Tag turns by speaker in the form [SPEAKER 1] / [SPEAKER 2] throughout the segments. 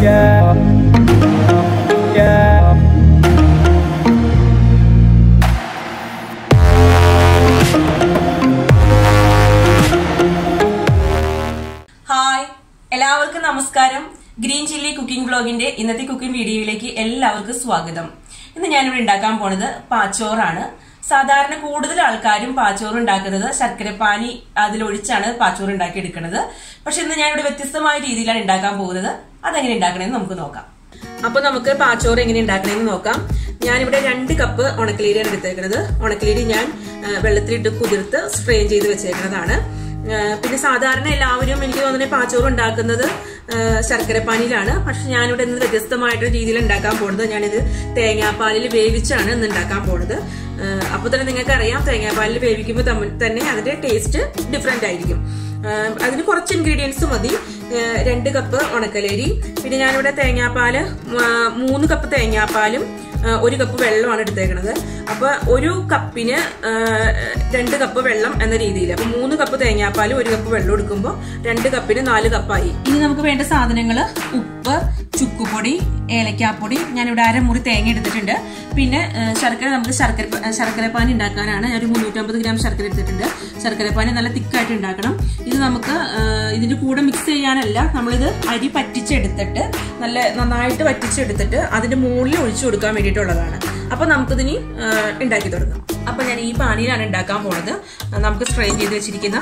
[SPEAKER 1] Hi എല്ലാവർക്കും നമസ്കാരം. Green chilli cooking വ്ലോഗിന്റെ ഇന്നത്തെ കുക്കിംഗ് വീഡിയോയിലേക്ക് എല്ലാവർക്കും സ്വാഗതം. ഇന്ന് ഞാനിവിടെ ഉണ്ടാക്കാൻ പോണത് പാച്ചോറാണ്. സാധാരണ കൂടുതൽ ആൾക്കാരും പാച്ചോറ് ഉണ്ടാക്കുന്നത് ശർക്കരപ്പാനി അതിലൊഴിച്ചാണ് പാച്ചോറ് ഉണ്ടാക്കി എടുക്കുന്നത് പക്ഷെ ഇന്ന് ഞാനിവിടെ വ്യത്യസ്തമായ രീതിയിലാണ് ഉണ്ടാക്കാൻ പോകുന്നത്. അതെങ്ങനെ ഉണ്ടാക്കണമെന്ന് നമുക്ക് നോക്കാം. അപ്പൊ നമുക്ക് പാച്ചോറ് എങ്ങനെ ഉണ്ടാക്കണമെന്ന് നോക്കാം. ഞാനിവിടെ രണ്ട് കപ്പ് ഉണക്കലീരിയാണ് എടുത്തേക്കുന്നത് ഉണക്കലീരി ഞാൻ വെള്ളത്തിലിട്ട് കുതിർത്ത് സ്ട്രെയിൻ ചെയ്ത് വെച്ചേക്കുന്നതാണ് പിന്നെ സാധാരണ എല്ലാവരും എനിക്ക് തോന്നുന്നത് പാച്ചോറ് ഉണ്ടാക്കുന്നത് ശർക്കരപ്പാനിയിലാണ്. പക്ഷെ ഞാനിവിടെ ഇന്ന് വ്യത്യസ്തമായിട്ടൊരു രീതിയിൽ ഉണ്ടാക്കാൻ പോകുന്നത്. ഞാനിത് തേങ്ങാപ്പാലിൽ വേവിച്ചാണ് ഇന്ന് ഉണ്ടാക്കാൻ പോകുന്നത്. അപ്പൊ തന്നെ നിങ്ങൾക്ക് അറിയാം തേങ്ങാപ്പാലിൽ വേവിക്കുമ്പോൾ തന്നെ അതിന്റെ ടേസ്റ്റ് ഡിഫറെന്റ് ആയിരിക്കും. അതിന് കുറച്ച് ഇൻഗ്രീഡിയൻസ് മതി. രണ്ട് കപ്പ് ഉണക്കലേരി. പിന്നെ ഞാനിവിടെ തേങ്ങാപ്പാൽ മൂന്ന് കപ്പ് തേങ്ങാപ്പാലും ഒരു കപ്പ് വെള്ളമാണ് എടുത്തേക്കുന്നത് അപ്പൊ ഒരു കപ്പിന് രണ്ട് കപ്പ് വെള്ളം എന്ന രീതിയിൽ. അപ്പൊ മൂന്ന് കപ്പ് തേങ്ങാപ്പാലും ഒരു കപ്പ് വെള്ളം എടുക്കുമ്പോൾ രണ്ട് കപ്പിന് നാല് കപ്പായി ഇനി നമുക്ക് വേണ്ട സാധനങ്ങൾ ഉപ്പ് ചുക്കുപൊടി ഏലക്കാപ്പൊടി. ഞാനിവിടെ അരമുറി തേങ്ങ എടുത്തിട്ടുണ്ട്. പിന്നെ ശർക്കര നമുക്ക് ശർക്കര ശർക്കരപ്പാൻ ഉണ്ടാക്കാനാണ്. ഞാൻ ഒരു മുന്നൂറ്റമ്പത് ഗ്രാം ശർക്കര എടുത്തിട്ടുണ്ട്. ശർക്കരപ്പാൻ നല്ല തിക്കായിട്ട് ഉണ്ടാക്കണം. ഇത് നമുക്ക് ഇതിന്റെ കൂടെ മിക്സ് ചെയ്യാനല്ല നമ്മളിത് അരി പറ്റിച്ചെടുത്തിട്ട് നല്ല നന്നായിട്ട് പറ്റിച്ചെടുത്തിട്ട് അതിന്റെ മുകളിൽ ഒഴിച്ചു കൊടുക്കാൻ വേണ്ടിയിട്ടുള്ളതാണ്. അപ്പൊ നമുക്കിതിനി ഉണ്ടാക്കി തുടങ്ങാം. അപ്പോൾ ഞാൻ ഈ പാനിയിലാണ് ഉണ്ടാക്കാൻ പോണത്. നമുക്ക് സ്ട്രെയിൻ ചെയ്ത് വെച്ചിരിക്കുന്ന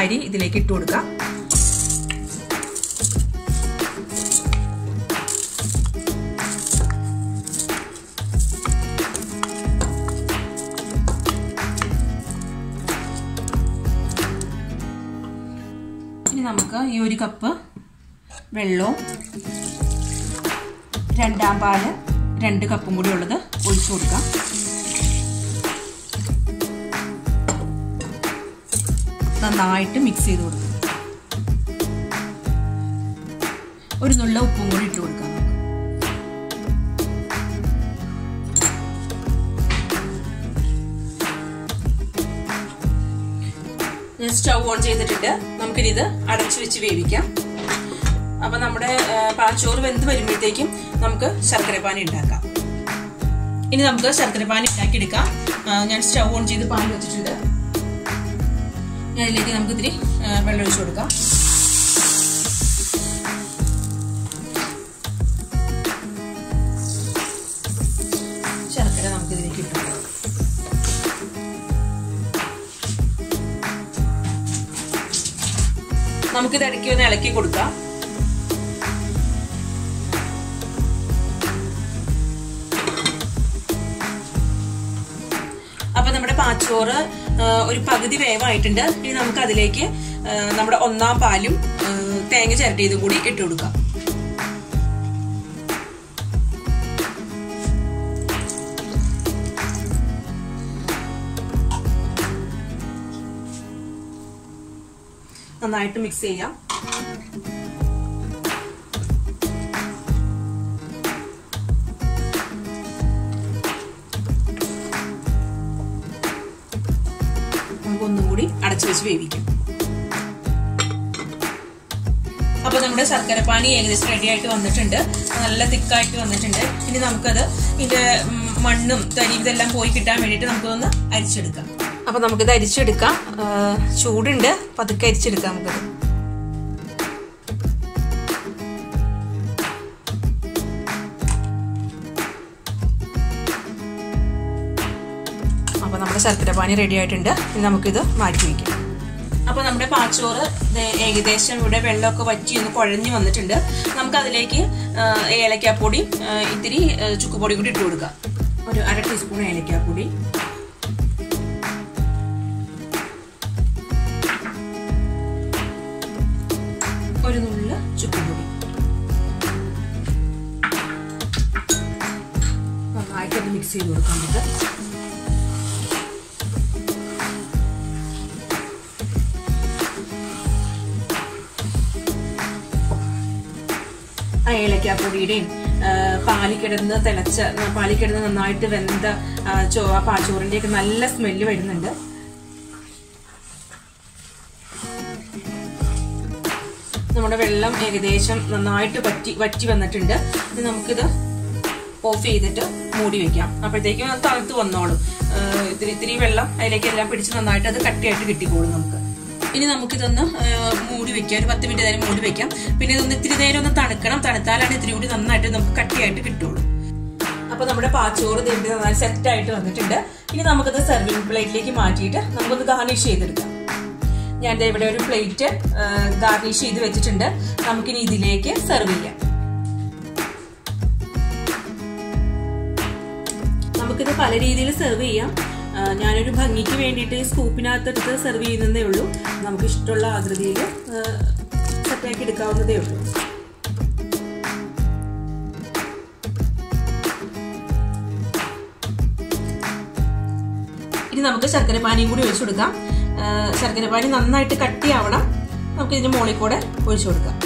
[SPEAKER 1] അരി ഇതിലേക്ക് ഇട്ട് കൊടുക്കാം. ഇനി നമുക്ക് ഈ ഒരു കപ്പ് വെള്ളവും രണ്ടാം പാൽ രണ്ട് കപ്പും കൂടി ഉള്ളത് ഒഴിച്ചു കൊടുക്കാം. നന്നായിട്ട് മിക്സ് ചെയ്ത് കൊടുക്കാം. ഒരു നുള്ള ഉപ്പും കൂടി ഇട്ട് കൊടുക്കാം. സ്റ്റൗ ഓൺ ചെയ്തിട്ടിട്ട് നമുക്കിനിത് അടച്ചു വെച്ച് വേവിക്കാം. അപ്പൊ നമ്മുടെ പാച്ചോറ് വെന്ത് വരുമ്പോഴത്തേക്കും നമുക്ക് ശർക്കരപ്പാനി ഉണ്ടാക്കാം. ഇനി നമുക്ക് ശർക്കരപ്പാനി ഉണ്ടാക്കി എടുക്കാം ആ, ഞാൻ സ്റ്റൗ ഓൺ ചെയ്ത് പാൻ വെച്ചിട്ടുണ്ട്. ഞാൻ ഇതിലേക്ക് നമുക്ക് ഇത്തിരി വെള്ളം ഒഴിച്ചു കൊടുക്കാം. ശർക്കര നമുക്ക് ഇതിലേക്ക് ഇട്ടു നമുക്കിത് ഇടയ്ക്ക് ഒന്ന് ഇളക്കി കൊടുക്കാം. അപ്പൊ നമ്മുടെ പാച്ചോറ് ആ, ഒരു പകുതി വേവായിട്ടുണ്ട്. ഇനി നമുക്ക് അതിലേക്ക് നമ്മുടെ ഒന്നാം പാലും തേങ്ങ ചിരട്ടിയതും കൂടി ഇട്ട് കൊടുക്കാം. നന്നായിട്ട് മിക്സ് ചെയ്യാം. ഒന്നും കൂടി അടച്ചു വെച്ച് വേവിക്കും. അപ്പൊ നമ്മുടെ ശർക്കരപ്പാനി ഏകദേശം റെഡി ആയിട്ട് വന്നിട്ടുണ്ട്. നല്ല തിക്കായിട്ട് വന്നിട്ടുണ്ട്. ഇനി നമുക്കത് ഇതിന്റെ മണ്ണും തരിയും ഇതെല്ലാം പോയി കിട്ടാൻ വേണ്ടിയിട്ട് നമുക്കൊന്ന് അരിച്ചെടുക്കാം. അപ്പൊ നമുക്കിത് അരിച്ചെടുക്കാം. ചൂടുണ്ട്. പതുക്കെ അരിച്ചെടുക്കാം നമുക്കത്. അപ്പൊ ശർക്കര പാനി റെഡി ആയിട്ടുണ്ട്. ഇനി നമുക്കിത് മാറ്റി വയ്ക്കാം. അപ്പോൾ നമ്മുടെ പാച്ചോറ് ഏകദേശം ഇവിടെ വെള്ളമൊക്കെ വറ്റി ഒന്ന് കുഴഞ്ഞു വന്നിട്ടുണ്ട്. നമുക്ക് അതിലേക്ക് ഏലക്കാപ്പൊടി ഇത്തിരി ചുക്കുപൊടി കൂടി ഇട്ട് കൊടുക്കാം. ഒരു അര ടീസ്പൂൺ ഏലക്കാപ്പൊടി. ഒരു നുള്ള ചുക്കുപൊടി. നന്നായിട്ടൊന്ന് മിക്സ് ചെയ്ത് കൊടുക്കാം നമുക്ക്. ഏലക്കാപ്പൊടിയുടെയും പാലിക്കിടന്ന് തിളച്ച പാലിക്കിടന്ന് നന്നായിട്ട് വെന്ത ചോ ഒക്കെ നല്ല സ്മെല്ല് വരുന്നുണ്ട്. നമ്മുടെ വെള്ളം ഏകദേശം നന്നായിട്ട് വറ്റി വറ്റി വന്നിട്ടുണ്ട്. ഇത് നമുക്കിത് ഓഫ് ചെയ്തിട്ട് മൂടി വെക്കാം. അപ്പോഴത്തേക്കും അത് തണുത്ത് വന്നോളും. ഇത്തിരി ഇത്തിരി വെള്ളം അതിലേക്ക് എല്ലാം പിടിച്ച് നന്നായിട്ട് അത് കട്ടിയായിട്ട് കിട്ടിക്കോളും നമുക്ക്. ഇനി നമുക്കിതൊന്ന് മൂടി വെക്കാം. ഒരു പത്ത് മിനിറ്റ് നേരം മൂടി വെക്കാം. പിന്നെ ഇതൊന്ന് ഇത്തിരി നേരം ഒന്ന് തണുക്കണം. തണുത്താലാണ് ഇത്തിരി കൂടി നന്നായിട്ട് നമുക്ക് കട്ടിയായിട്ട് കിട്ടുള്ളൂ. അപ്പൊ നമ്മുടെ പാച്ചോറ് തീണ്ടി നന്നായി സെറ്റ് ആയിട്ട് വന്നിട്ടുണ്ട്. ഇനി നമുക്കത് സെർവിംഗ് പ്ലേറ്റിലേക്ക് മാറ്റിയിട്ട് നമുക്കൊന്ന് ഗാർണിഷ് ചെയ്തെടുക്കാം. ഞാൻ ഇവിടെ ഒരു പ്ലേറ്റ് ഗാർണിഷ് ചെയ്ത് വെച്ചിട്ടുണ്ട്. നമുക്കിനി ഇതിലേക്ക് സെർവ് ചെയ്യാം. നമുക്കിത് പല രീതിയിൽ സെർവ് ചെയ്യാം. ഞാനൊരു ഭംഗിക്ക് വേണ്ടിയിട്ട് സ്കൂപ്പിനകത്തെടുത്ത് സെർവ് ചെയ്യുന്നതേ ഉള്ളൂ. നമുക്ക് ഇഷ്ടമുള്ള ആകൃതിയിൽ സെറ്റാക്കി എടുക്കാവുന്നതേ ഉള്ളൂ. ഇനി നമുക്ക് ശർക്കരപ്പാനിയും കൂടി ഒഴിച്ചു കൊടുക്കാം. ശർക്കരപ്പാനി നന്നായിട്ട് കട്ടിയാവണം. നമുക്ക് ഇതിന് മുകളിൽ കൂടെ ഒഴിച്ചു കൊടുക്കാം.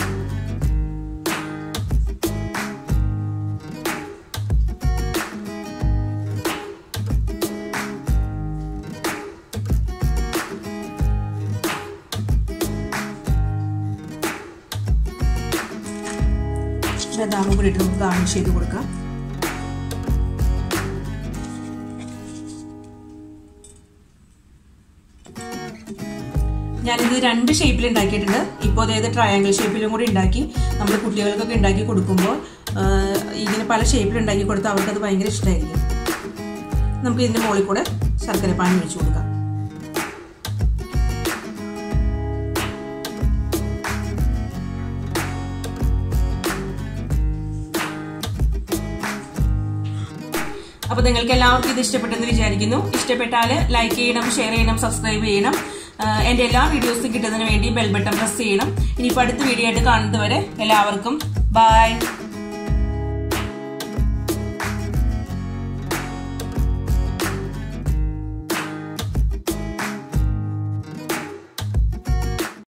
[SPEAKER 1] ബദാമും കൂടി ഇട്ട് നമുക്ക് ഗാർണിഷ് ചെയ്ത് കൊടുക്കാം. ഞാനിത് രണ്ട് ഷേപ്പിൽ ഉണ്ടാക്കിയിട്ടുണ്ട്. ഇപ്പോൾ അതായത് ട്രയാങ്കിൾ ഷേപ്പിലും കൂടി ഉണ്ടാക്കി നമ്മൾ കുട്ടികൾക്കൊക്കെ ഉണ്ടാക്കി കൊടുക്കുമ്പോൾ ഇങ്ങനെ പല ഷേപ്പിൽ ഉണ്ടാക്കി കൊടുത്താൽ അവർക്കത് ഭയങ്കര ഇഷ്ടമായിരിക്കും നമുക്ക് ഇതിന്റെ മുകളിൽ കൂടെ ശർക്കര പാനി ഒഴിച്ചു കൊടുക്കാം. അപ്പൊ നിങ്ങൾക്ക് എല്ലാവർക്കും ഇത് ഇഷ്ടപ്പെട്ടെന്ന് വിചാരിക്കുന്നു. ഇഷ്ടപ്പെട്ടാൽ ലൈക്ക് ചെയ്യണം ഷെയർ ചെയ്യണം സബ്സ്ക്രൈബ് ചെയ്യണം. എന്റെ എല്ലാ വീഡിയോസും കിട്ടുന്നതിന് വേണ്ടി ബെൽ ബട്ടൺ പ്രസ് ചെയ്യണം. ഇനിയിപ്പോൾ അടുത്ത വീഡിയോ ആയിട്ട് കാണുന്നത് വരെ എല്ലാവർക്കും ബൈ